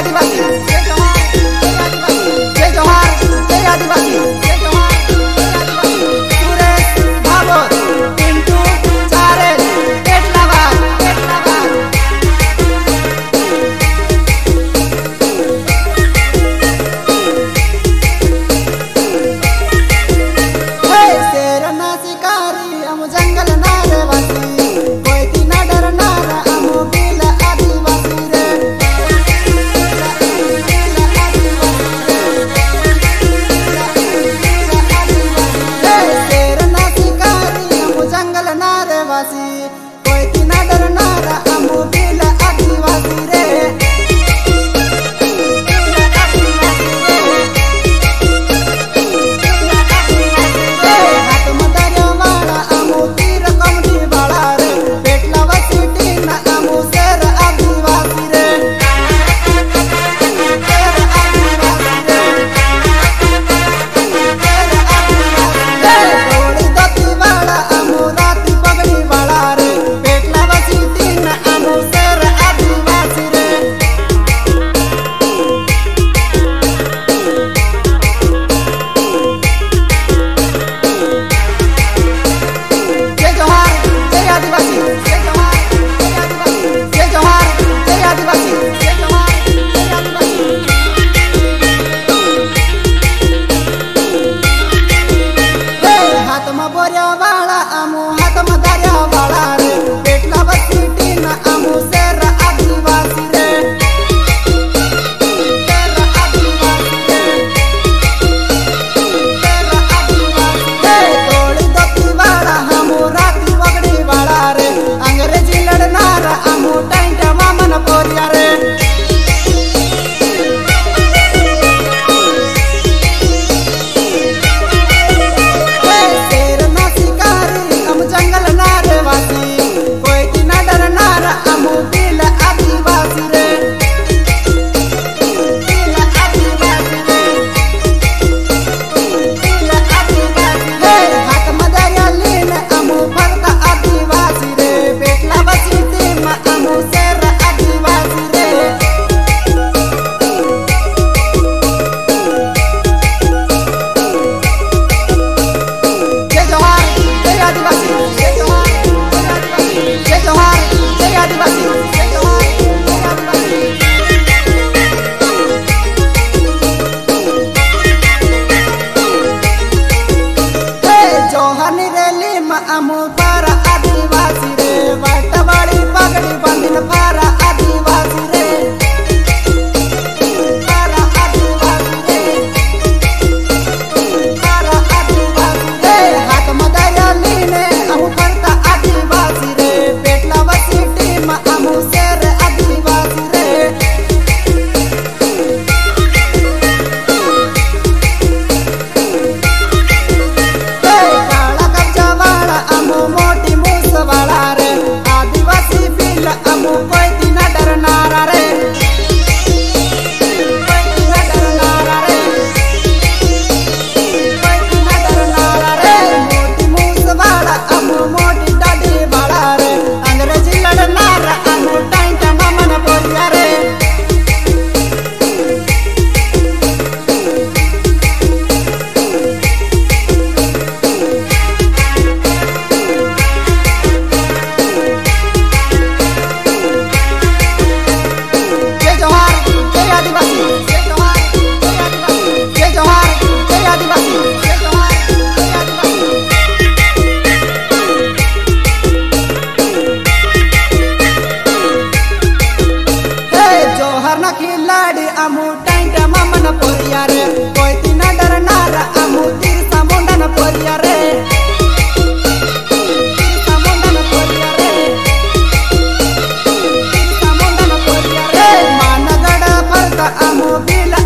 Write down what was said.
Everybody, everybody. love, we.